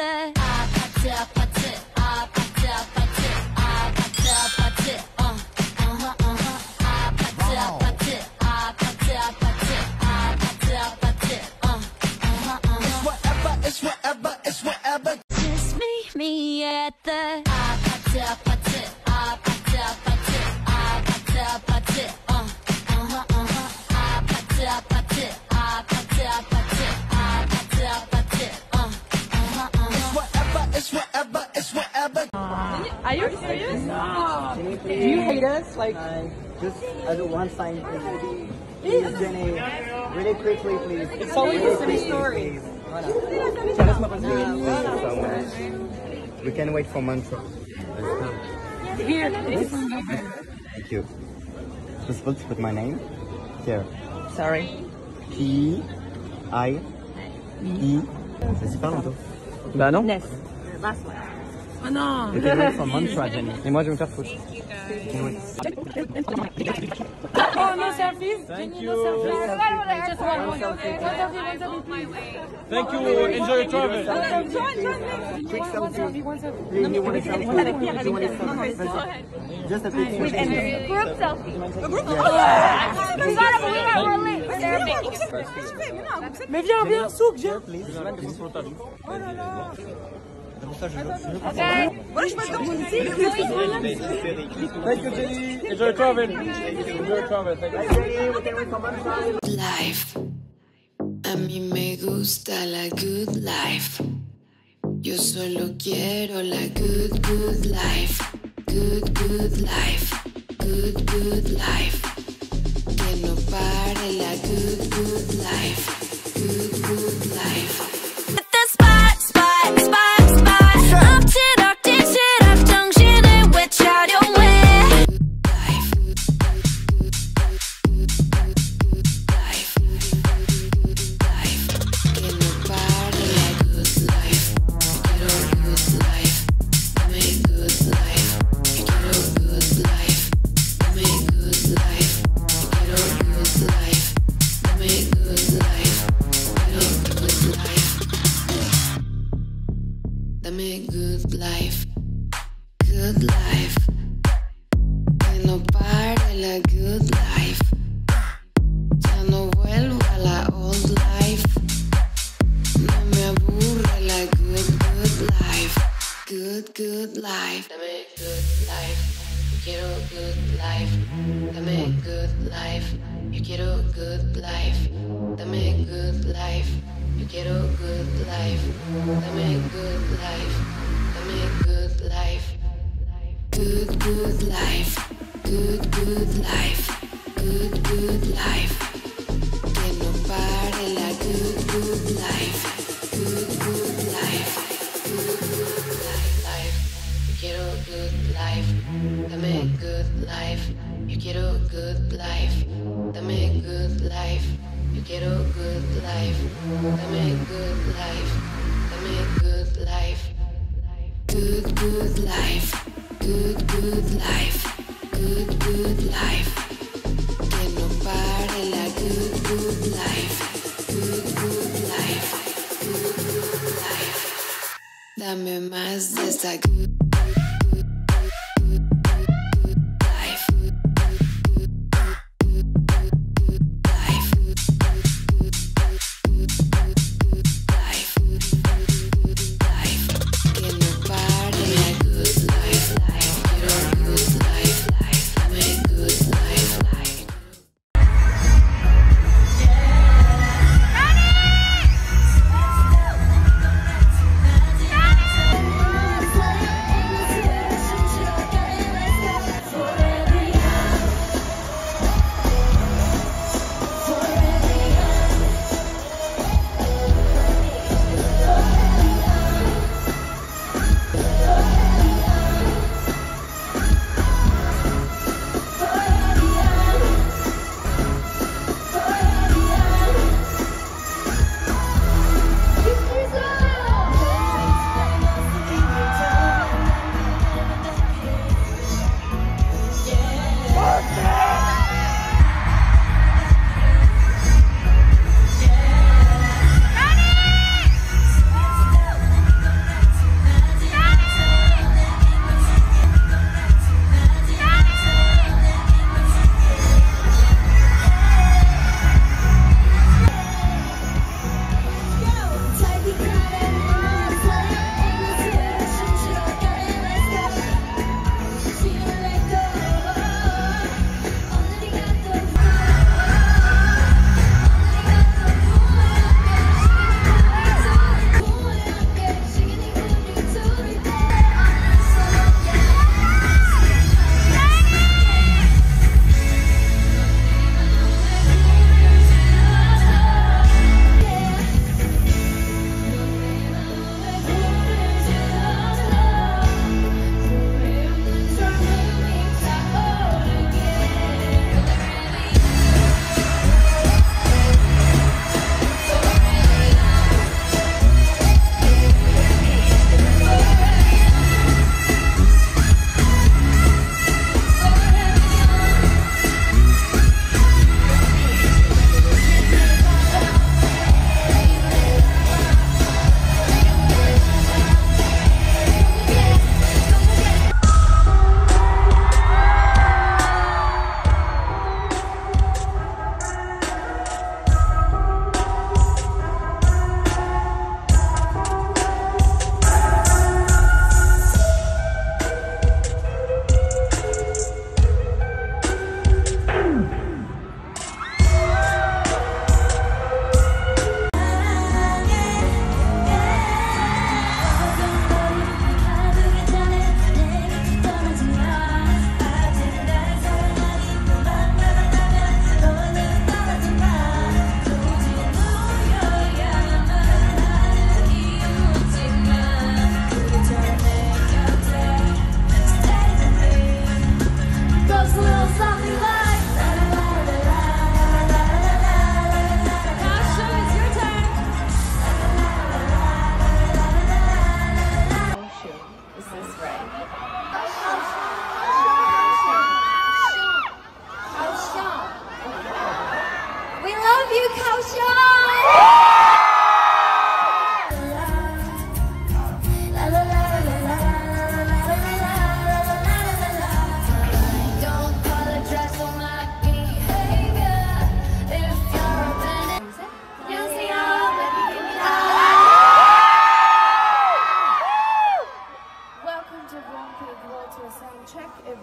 there. It's whatever, it's whatever. Just meet me at the. Are you serious? Do you hate us? Like, Just as a one sign, please. Please, Jennie. Really quickly, please. it's always the same story. We can wait for mantra. Here. Thank you. To put my name? Here. Sorry. P I E. C'est super longtemps. Bah non. Last one. Oh no. We can wait for mantra, Jenny. Et moi, je vais me faire foutre. Oh, no selfies? Thank you. No selfies. Just one, one selfie. One selfie, one selfie, please. Thank you. Enjoy your travel. Join, join, Quick One selfie. selfie, one selfie. Do you want a selfie? Do you want a selfie? Vas-y. Just a picture. Group selfie. Us. Mais viens, viens, souk, viens. Thank you, Jenny. Life. A mí me gusta la good life. Yo solo quiero la good, good life. Good, good life. Good, good life. Que no pare la good, good life. Good, good life. Dame good life. Good life. Que no pare la good life. Ya no vuelvo a la old life. No me aburre la good, good life. Good, good life. Dame good life. Yo quiero good life. Dame good life. Yo quiero good life. Dame good life. Yo quiero good life. Dame good life. Dame good life. Good, good life. Good, good life. Good, good life. Que no pare la good, good life. Good, good life. Good, good life. life. Quiero good life. Dame good life. Yo quiero good life. Dame good life. Good life. Dame good good life. Good, good life. Good, good life. Good, good life. Que no pare la good, good life. Good, good life. Good, good life. Dame más de esa good,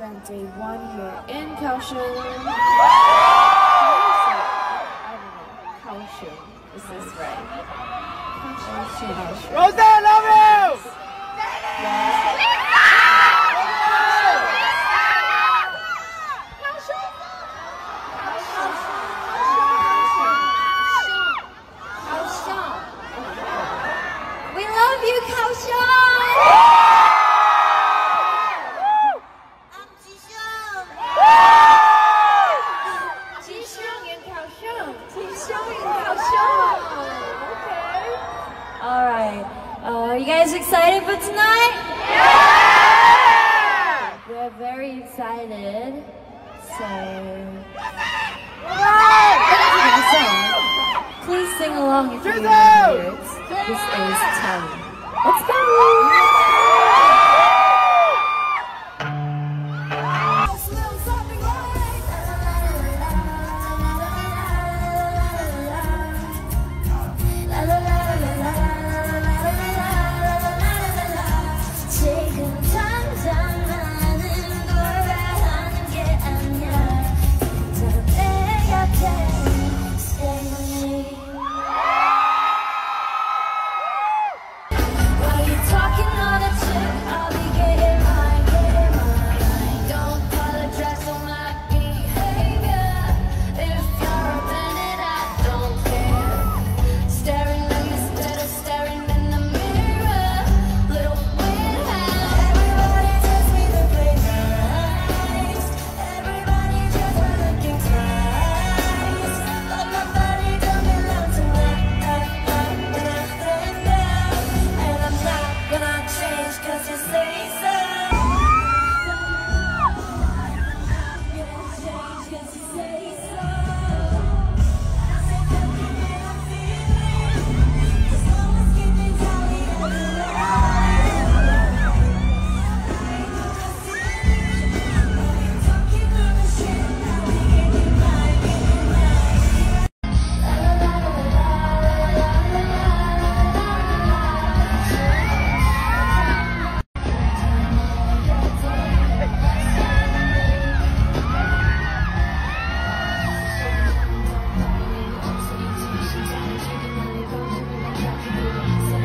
country one here in Kaohsiung. Kaohsiung. Is this right? Kaohsiung. Rosé, I love you! Yes. Uh, you guys excited for tonight? Yeah! We're very excited. So. Please sing along if you know the lyrics. This is Tell Me. Let's go!